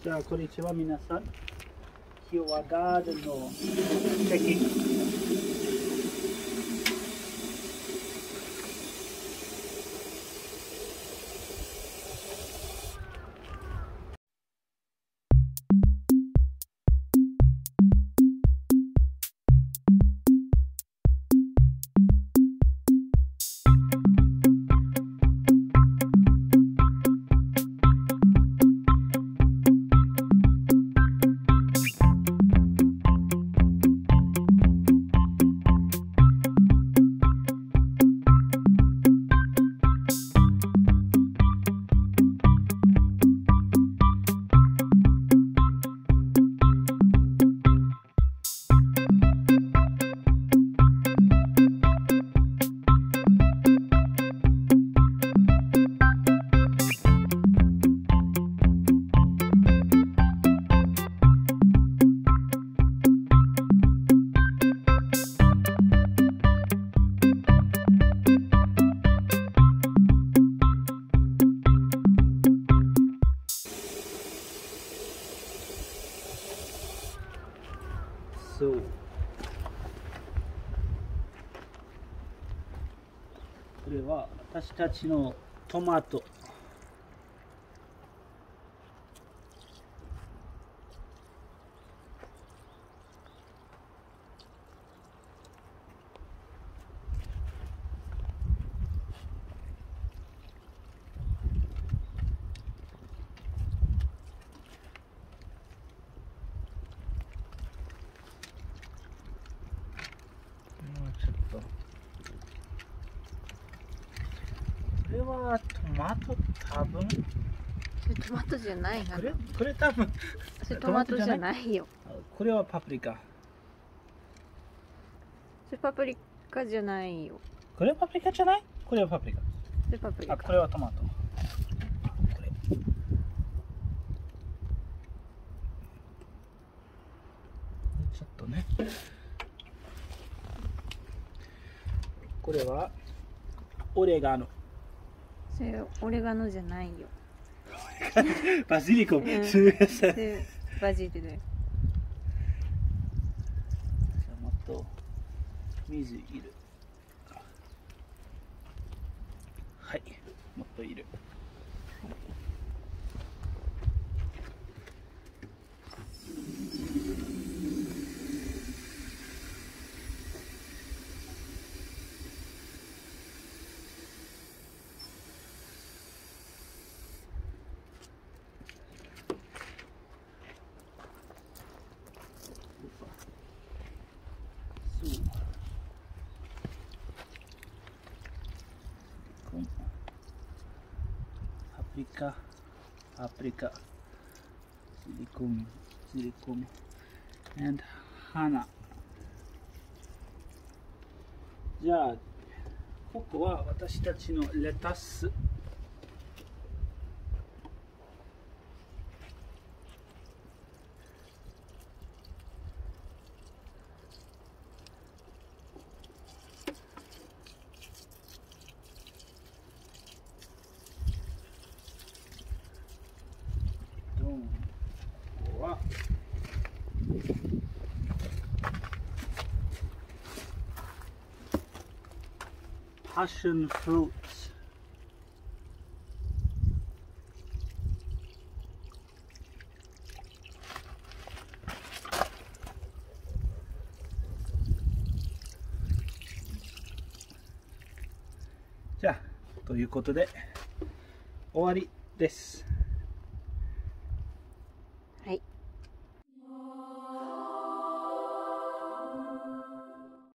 じゃあ、こんにちは、皆さん。今日はガーデンのチェキ So.。これは私たちのトマト。もうちょっと。これはトマト多分？それトマトじゃないなこれこれ多分それトマトじゃないよこれはパプリカ。それパプリカじゃないよこれはパプリカじゃない？これはパプリカ。それパプリあ、カこれはトマト。これ。ちょっとね。これはオレガノ。それオレガノじゃないよバジリコ。うんすみません。バジルだよもっと水いる。はい、もっといる。そう。アフリカ、アフリカ、シリコン、シリコン、and 花。じゃあ、ここは私たちのレタス。ドン。ここは。Passion fruits. じゃあということで終わりです。